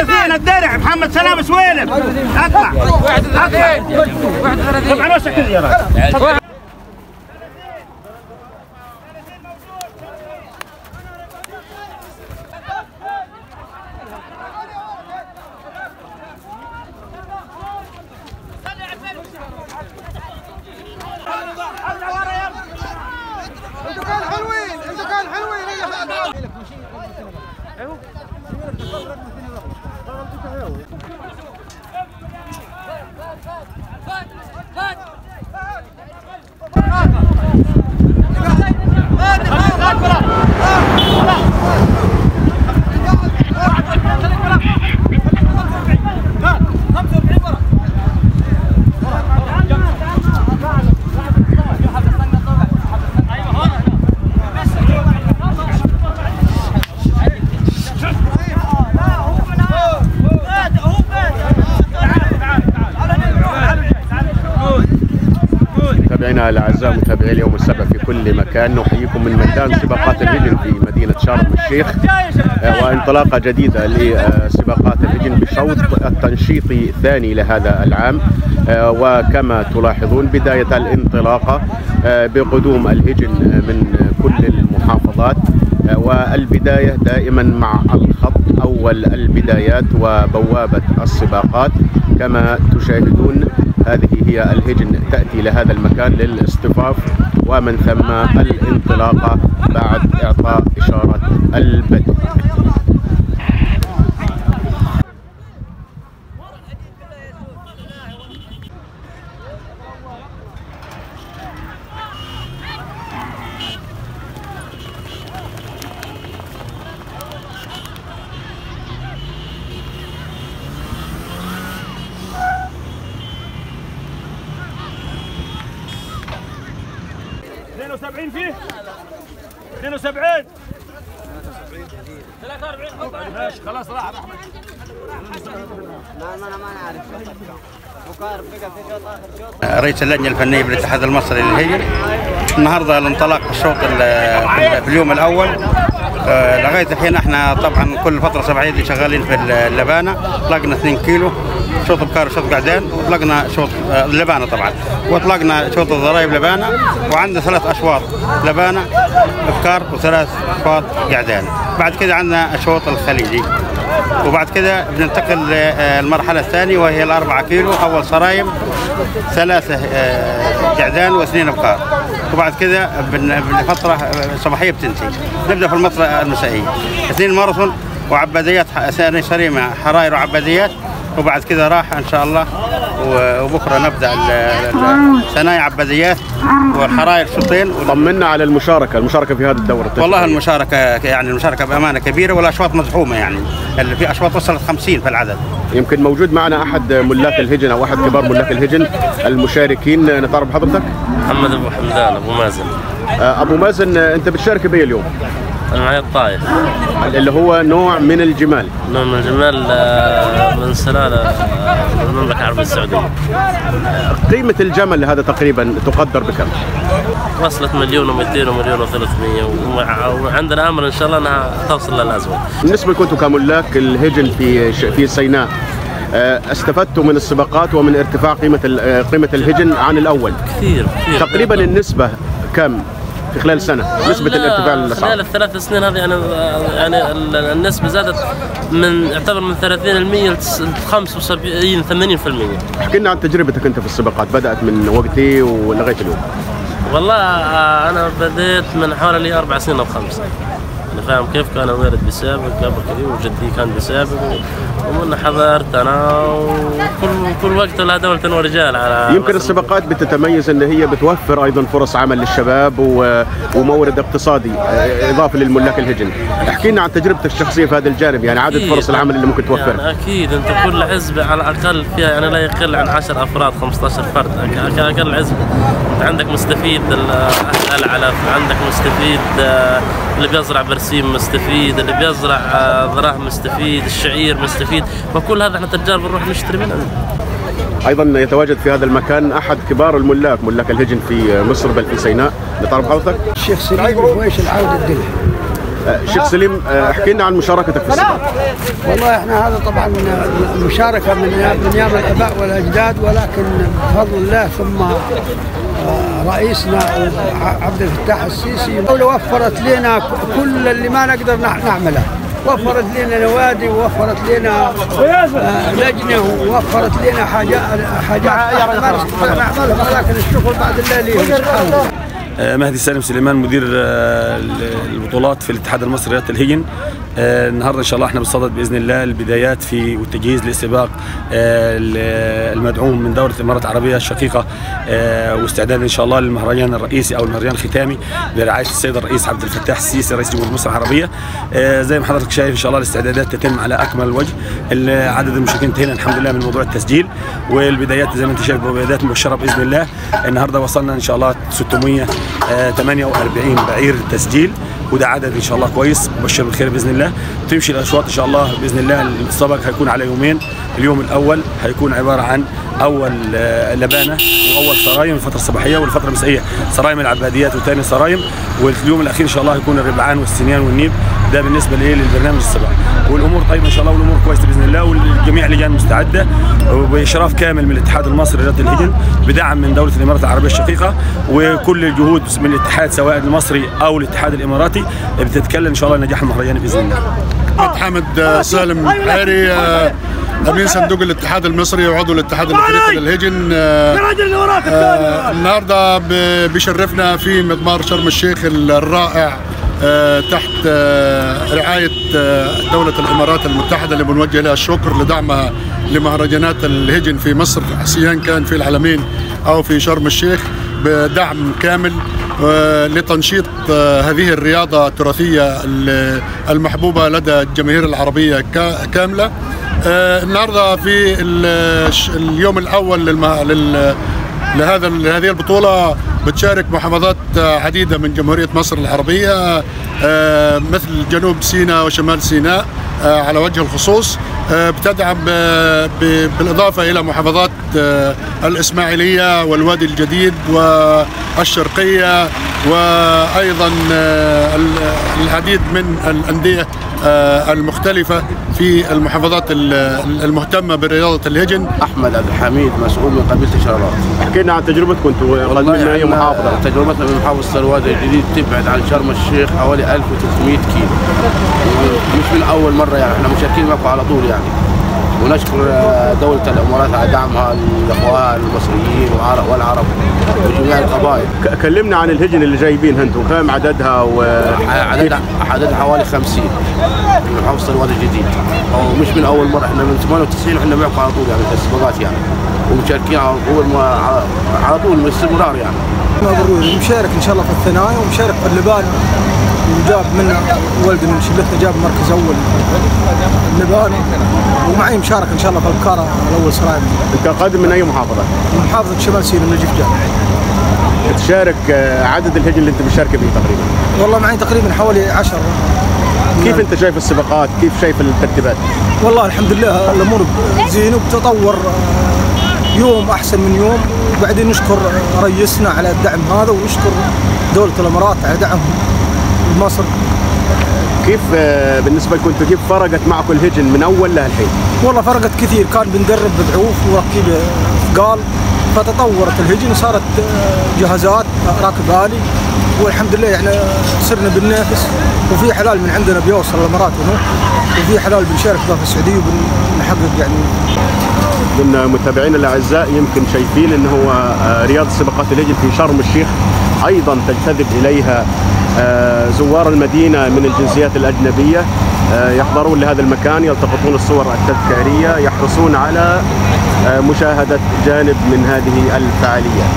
فين الدرع؟ محمد سلام سويلم أطلع. أطلع. طبعا وسع كذا يا راجل الأعزاء متابعي اليوم السابع في كل مكان. نحييكم من ميدان سباقات الهجن في مدينة شرم الشيخ. آه، وانطلاقة جديدة لسباقات الهجن بشوط التنشيطي الثاني لهذا العام. آه، وكما تلاحظون بداية الانطلاقة آه، بقدوم الهجن من كل المحافظات. والبداية دائما مع الخط أول البدايات وبوابة السباقات. كما تشاهدون هذه هي الهجن تأتي لهذا المكان للاصطفاف ومن ثم الانطلاقة بعد إعطاء إشارة البدء فيه؟ 72 43 ماشي خلاص راح رئيس اللجنة الفنية بالاتحاد المصري للهجن النهارده الانطلاق الشوط ال- في اليوم الأول. لغاية الحين إحنا طبعا كل فترة سبعيه دي شغالين في اللبانة. اطلقنا 2 كيلو شوط بكار وشوط قعدان واطلقنا شوط آه، لبانه طبعا. واطلقنا شوط الضرايب لبانة. وعندنا ثلاث أشواط لبانة بكار وثلاث أشواط قعدان. بعد كده عندنا الشوط الخليجي. وبعد كده بننتقل للمرحلة الثانية وهي الأربعة كيلو. أول صرايم ثلاثة آه، قعدان واثنين أبقار وبعد كده بن- بفترة صباحية بتنتهي. نبدأ في الفترة المسائية اثنين ماراثون وعباديات ثاني صريمة حراير وعباديات. وبعد كده راحة إن شاء الله. و- وبكرة نبدأ ال- ال- ثنايا عباديات والحراير شوطين طمنا على المشاركة. المشاركة في هذا الدورة. والله المشاركة يعني المشاركة بأمانة كبيرة والأشواط مزحومة يعني. اللي في أشواط وصلت 50 في العدد. يمكن موجود معنا أحد ملاك الهجن أو أحد كبار ملاك الهجن. المشاركين نتعرف بحضرتك. محمد أبو حمدان أبو مازن. آه، أبو مازن آه، أنت بتشارك بي اليوم؟ أنا معي الطايف اللي هو نوع من الجمال. نوع من الجمال آه، من سلالة من المملكه العربيه السعودية. قيمة الجمل هذا تقريبا تقدر بكم؟ وصلت مليون و200 ومليون و300 وعندنا أمل إن شاء الله إنها توصل للأزمة. بالنسبة لكم كملاك الهجن في في سيناء استفدتوا من السباقات ومن ارتفاع قيمة ال- آه، قيمة الهجن عن الأول. كثير كثير. تقريبا النسبة كم في خلال سنة؟ نسبة لا، الارتفاع خلال للأسعار. الثلاث سنين هذه يعني يعني ال- النسبة زادت من يعتبر من 30% ل 75 80% احكي لنا عن تجربتك أنت في السباقات بدأت من وقتي ولغاية اليوم. والله آه، أنا بديت من حوالي أربع سنين أو خمسه أنا فاهم كيف كان والد بيسابق قبل كذا وجدي كان بيسابق و- ومن حضرت أنا وكل كل وقت لا دولة ورجال على يمكن السباقات بتتميز إن هي بتوفر أيضا فرص عمل للشباب ومورد اقتصادي آه، اضافه للملاك الهجن. احكي لنا عن تجربتك الشخصية في هذا الجانب يعني عدد. فرص العمل اللي ممكن توفرها. يعني أكيد أنت كل عزبه على الأقل فيها يعني لا يقل عن 10 أفراد 15 فرد. أقل عزبه انت عندك مستفيد العلف عندك مستفيد آه، اللي بيزرع برسيم مستفيد اللي بيزرع آه، ذراه مستفيد الشعير مستفيد. فكل هذا إحنا تجار بنروح نشتري منه. أيضا يتواجد في هذا المكان أحد كبار الملاك ملاك الهجن في مصر بل في سيناء. نتعرف حضرتك الشيخ سليم الفويش العود الدلح آه، شيخ سليم آه، احكي لنا عن مشاركتك في السباق والله إحنا هذا طبعا مشاركة من من أيام الأباء والأجداد ولكن بفضل الله ثم رئيسنا عبد الفتاح السيسي. الدولة وفرت لنا كل اللي ما نقدر نع- نعمله. وفرت لنا نوادي ووفرت لنا آه، لجنة ووفرت لنا حاجات حاجات. ما نستطيع نعملها ولكن الشغل بعد الليل. مهدي سالم سليمان مدير آه، البطولات في الاتحاد المصري لرياضه الهجن. آه، النهارده إن شاء الله إحنا بنصدد بإذن الله البدايات في والتجهيز لسباق آه، ال- المدعوم من دولة الإمارات العربية الشقيقة آه، واستعداد إن شاء الله للمهرجان الرئيسي أو المهرجان الختامي برعاية السيد الرئيس عبد الفتاح السيسي رئيس جمهوريه مصر العربية. آه، زي ما حضرتك شايف إن شاء الله الاستعدادات تتم على أكمل وجه. عدد المشاركين انتهينا الحمد لله من موضوع التسجيل والبدايات زي ما أنت شايف بدايات مبشرة بإذن الله. النهارده وصلنا إن شاء الله 648 بعير تسجيل وده عدد إن شاء الله كويس مبشر بالخير بإذن الله. تمشي الأشواط إن شاء الله بإذن الله السبق هيكون على يومين اليوم الأول هيكون عبارة عن أول آه، لبانة وأول صرايم الفترة الصباحيه والفترة المسائيه صرايم العباديات وثاني صرايم واليوم الأخير إن شاء الله هيكون الربعان والسنيان والنيب. ده بالنسبة لإيه؟ للبرنامج السباق والأمور طيبه إن شاء الله والأمور كويسة بإذن الله والجميع لجان مستعدة. وبإشراف كامل من الاتحاد المصري لرياضة الهجن بدعم من دولة الإمارات العربية الشقيقة وكل الجهود من الاتحاد سواء المصري أو الاتحاد الإماراتي بتتكلم إن شاء الله نجاح المهرجان بإذن الله. محمد حامد سالم حاري آه، امين صندوق الاتحاد المصري وعضو الاتحاد الافريقي للهجن آه، آه، النهارده بيشرفنا في مضمار شرم الشيخ الرائع. آه، تحت آه، رعاية آه، دولة الإمارات المتحدة اللي بنوجه لها الشكر لدعمها لمهرجانات الهجن في مصر سواء كان في العلمين أو في شرم الشيخ بدعم كامل آه، لتنشيط آه، هذه الرياضة التراثية ال- المحبوبة لدى الجماهير العربية كا- كاملة آه، النهارده في اليوم الأول. لهذا لهذه البطولة بتشارك محافظات آه، عديدة من جمهورية مصر العربية آه، مثل جنوب سيناء وشمال سيناء. آه، على وجه الخصوص آه، بتدعم آه، ب- بالإضافة إلى محافظات آه، الإسماعيلية والوادي الجديد آه، ال- العديد من الأندية آه، المختلفة في المحافظات ال- المهتمة برياضة الهجن. أحمد عبد الحميد مسؤول من قبيلة الشرارات احكي لنا عن تجربتكم أنتم قادمين من أي محافظة؟ تجربتنا من محافظة سرواد الجديد تبعد عن شرم الشيخ حوالي 1300 كيلو. مش من أول مره يعني. إحنا مشاركين معكم على طول يعني. ونشكر آه، دولة الإمارات على دعمها للإخوان المصريين والعرب وجميع القبائل. كلمنا عن الهجن اللي جايبين أنتم كم عددها و عددها عددها حوالي 50 من محافظة الوادي الجديد. ومش من أول مرة إحنا من 98 وإحنا معكم على طول يعني في السباقات يعني. ومشاركين على طول على طول باستمرار يعني. مشارك إن شاء الله في الثنايا ومشارك في اللبان. وجاب منا ولد من شلتنا جاب مركز أول. اللبان ومعي مشارك إن شاء الله في البكاره الأول سرايا أنت قادم من أي محافظة؟ من محافظة شمال سيناء من الجفجان تشارك آه، عدد الهجن اللي أنت مشاركة فيه تقريبا. والله معي تقريبا حوالي 10 كيف أنت شايف السباقات؟ كيف شايف الترتيبات؟ والله الحمد لله الأمور زين وبتطور آه، يوم أحسن من يوم. وبعدين نشكر رئيسنا على الدعم هذا ونشكر دولة الإمارات على دعمهم. لمصر كيف آه، بالنسبة لكم أنتم كيف فرقت معكم الهجن من أول لهالحين؟ والله فرقت كثير. كان بندرب بضعوف وركيب ثقال فتطورت الهجن وصارت آه، جهازات راكب آلي. والحمد لله يعني صرنا بننافس وفي حلال من عندنا بيوصل الامارات هنا وفي حلال بنشارك به في السعودية وبنحقق يعني. من متابعينا الأعزاء يمكن شايفين إن هو آه، رياض سباقات الهجن في شرم الشيخ أيضا تجتذب إليها. زوار المدينة من الجنسيات الأجنبية آه، يحضرون لهذا المكان يلتقطون الصور التذكارية يحرصون على آه، مشاهدة جانب من هذه الفعاليات